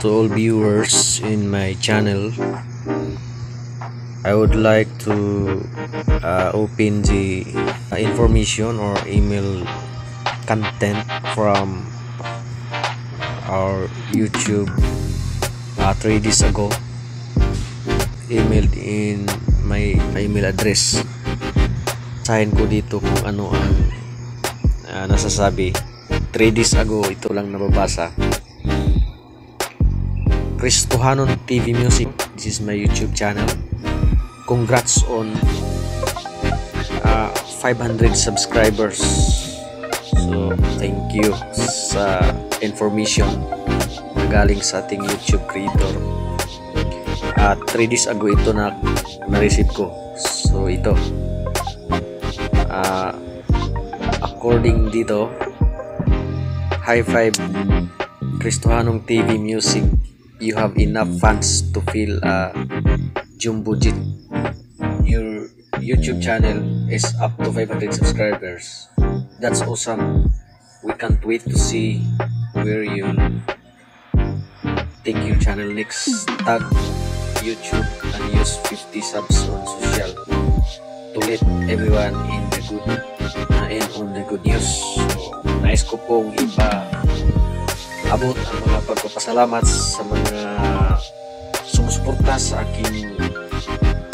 to all viewers in my channel. I would like to uh, open the uh, information or email content from our YouTube uh, three days ago. Emailed in my email address. Sahin ko dito kung ano ang uh, nasasabi. 3 days ago, ito lang nababasa. Kristohanon TV Music. This is my YouTube channel. Congrats on uh, 500 subscribers. So, thank you sa information galing sa ating YouTube creator. At 3 days ago ito na na-receive ko. So, ito. Uh, according dito, High Five Kristohanong TV Music you have enough funds to fill a jumbo jet your YouTube channel is up to 500 subscribers. That's awesome. We can't wait to see where you'll take your channel next. Tag YouTube and use 50 subs on social to let everyone in the good uh, in on the good news. So, nais ko pong ipa abot ang mga pagpapasalamat sa mga sumusuporta sa aking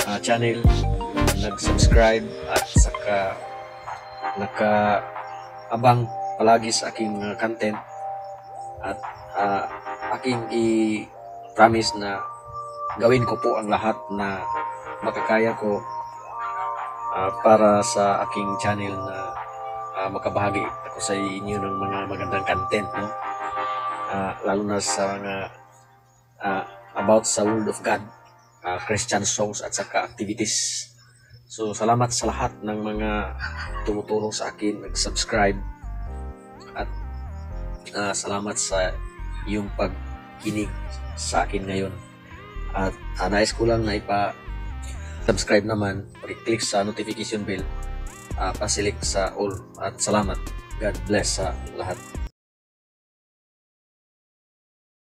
uh, channel nag-subscribe at saka naka-abang palagi sa aking uh, content at uh, aking i-promise na gawin ko po ang lahat na makakaya ko uh, para sa aking channel na uh, makabahagi. Ako sa inyo ng mga magandang content no uh, lalo na sa mga uh, about sa Word of God, uh, Christian songs at saka activities. So salamat sa lahat ng mga tumutulong sa akin, nag-subscribe at uh, salamat sa iyong pagkinig sa akin ngayon. At uh, nais ko lang na ipa subscribe naman, i-click sa notification bell, uh, pasilik sa all at salamat. God bless sa lahat.